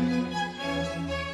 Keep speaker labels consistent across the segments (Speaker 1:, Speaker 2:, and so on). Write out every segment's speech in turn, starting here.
Speaker 1: Música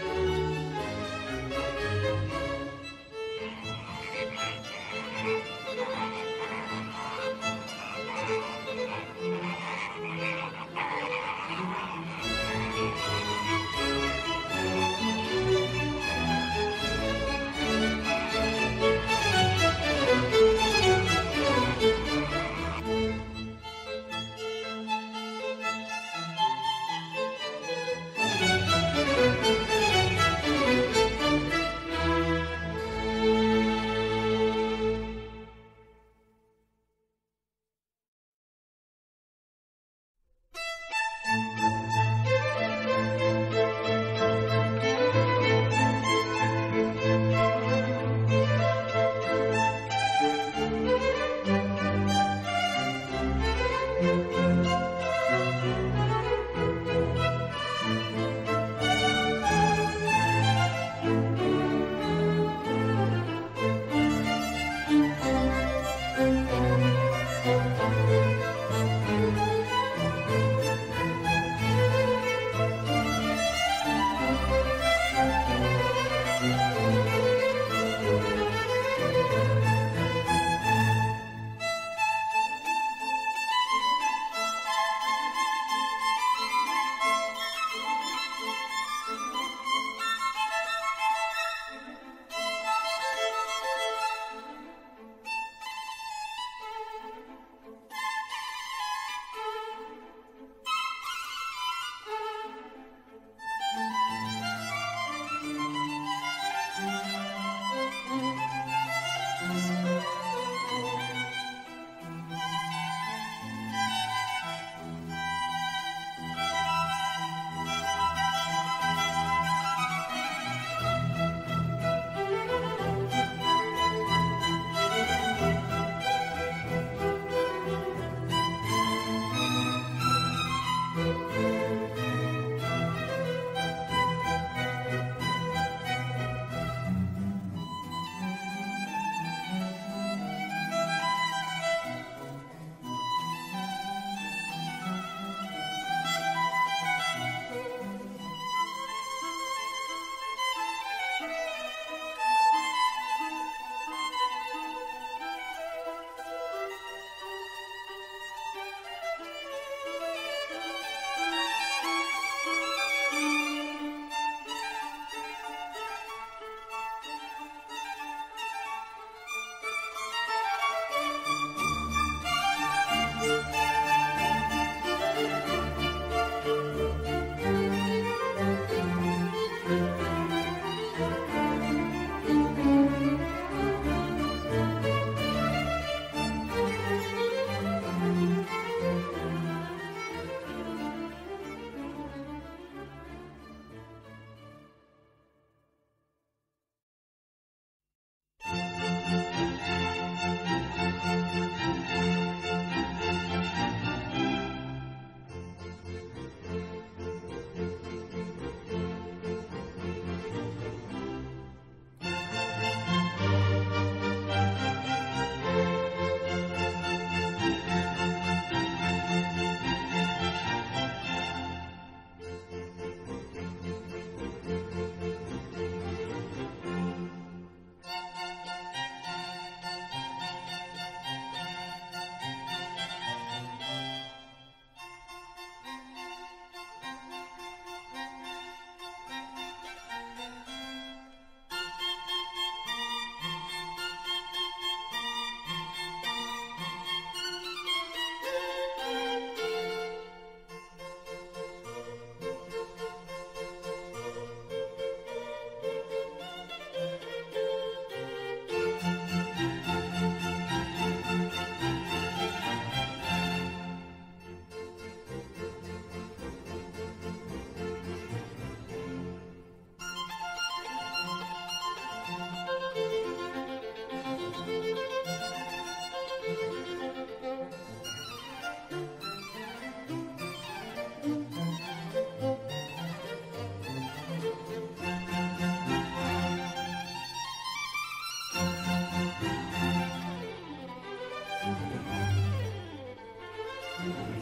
Speaker 1: Thank you.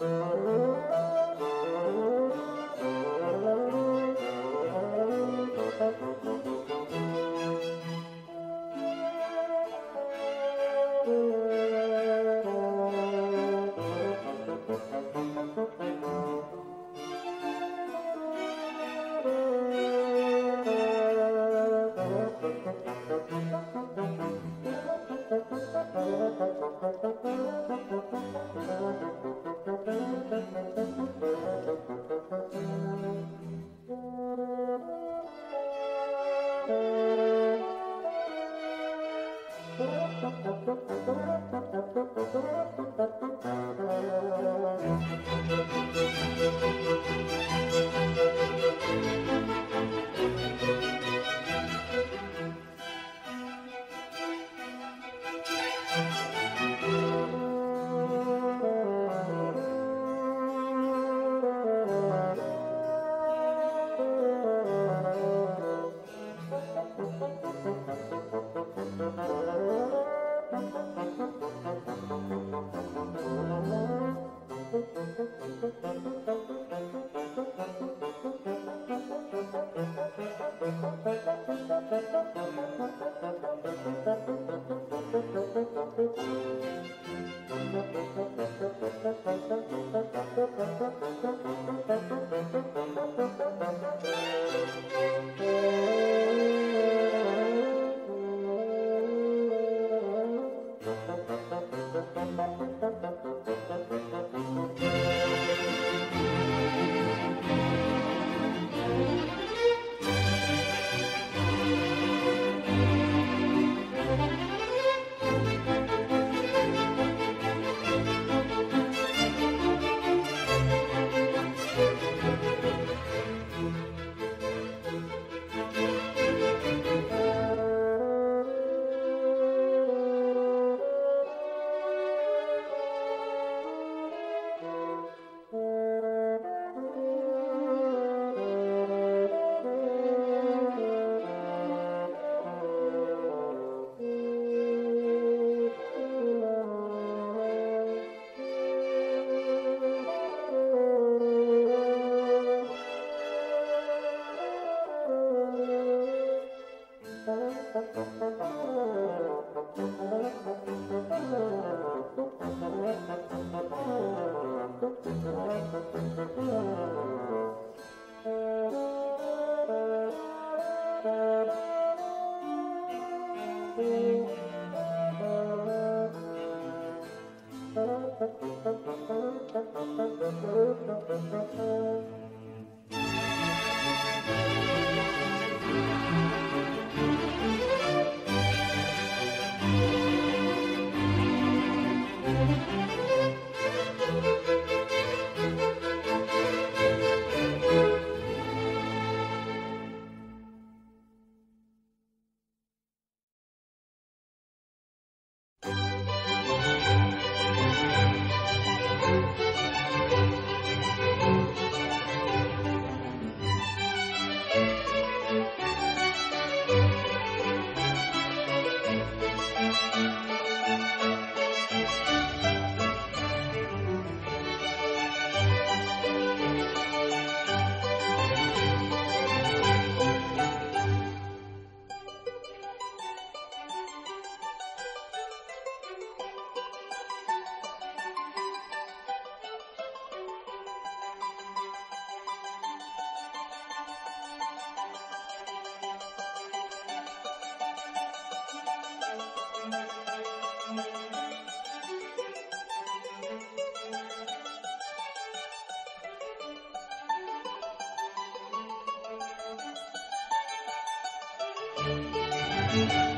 Speaker 1: Mm-hmm. thank you